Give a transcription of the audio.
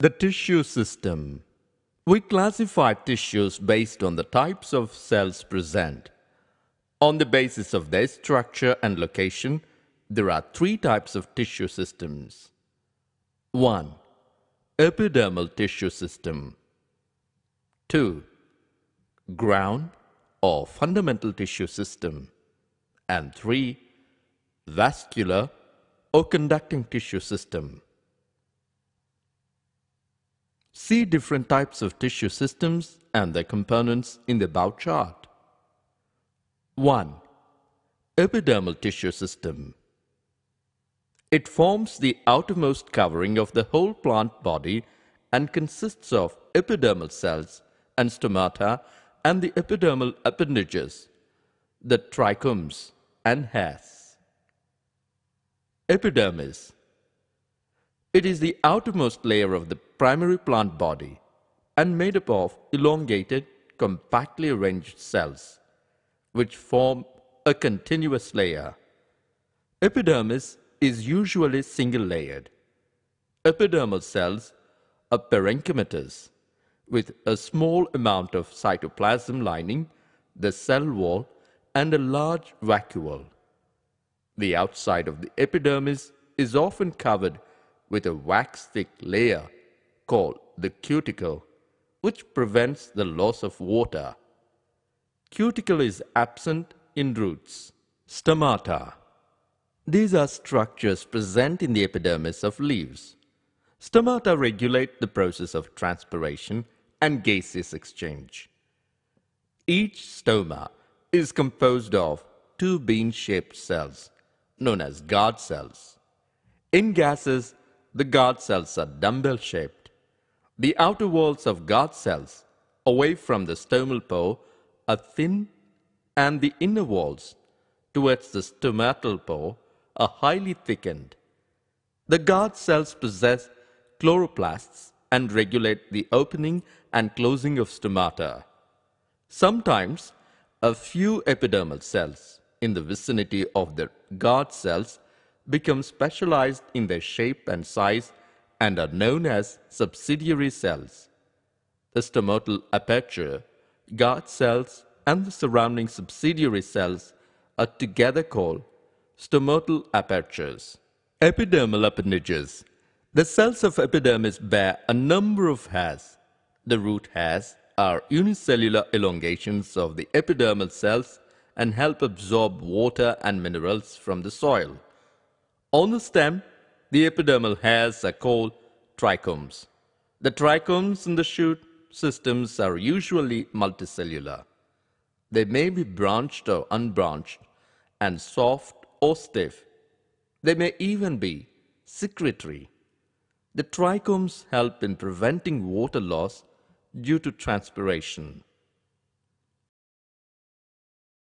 The tissue system. We classify tissues based on the types of cells present. On the basis of their structure and location, there are three types of tissue systems. 1. Epidermal tissue system. 2. Ground or fundamental tissue system. And 3. Vascular or conducting tissue system. See different types of tissue systems and their components in the above chart. 1. Epidermal tissue system. It forms the outermost covering of the whole plant body and consists of epidermal cells and stomata and the epidermal appendages, the trichomes and hairs. Epidermis. It is the outermost layer of the primary plant body and made up of elongated, compactly arranged cells, which form a continuous layer. Epidermis is usually single-layered. Epidermal cells are parenchymatous, with a small amount of cytoplasm lining the cell wall and a large vacuole. The outside of the epidermis is often covered with a wax-thick layer called the cuticle, which prevents the loss of water. Cuticle is absent in roots. Stomata these are structures present in the epidermis of leaves. Stomata regulate the process of transpiration and gaseous exchange. Each stoma is composed of two bean-shaped cells, known as guard cells. In gases, the guard cells are dumbbell-shaped. The outer walls of guard cells, away from the stomal pore, are thin, and the inner walls, towards the stomatal pore, are highly thickened. The guard cells possess chloroplasts and regulate the opening and closing of stomata. Sometimes, a few epidermal cells in the vicinity of the guard cells become specialized in their shape and size and are known as subsidiary cells. The stomatal aperture, guard cells, and the surrounding subsidiary cells are together called stomatal apparatus. Epidermal appendages. The cells of epidermis bear a number of hairs. The root hairs are unicellular elongations of the epidermal cells and help absorb water and minerals from the soil. On the stem, the epidermal hairs are called trichomes. The trichomes in the shoot systems are usually multicellular. They may be branched or unbranched and soft or stiff. They may even be secretory. The trichomes help in preventing water loss due to transpiration.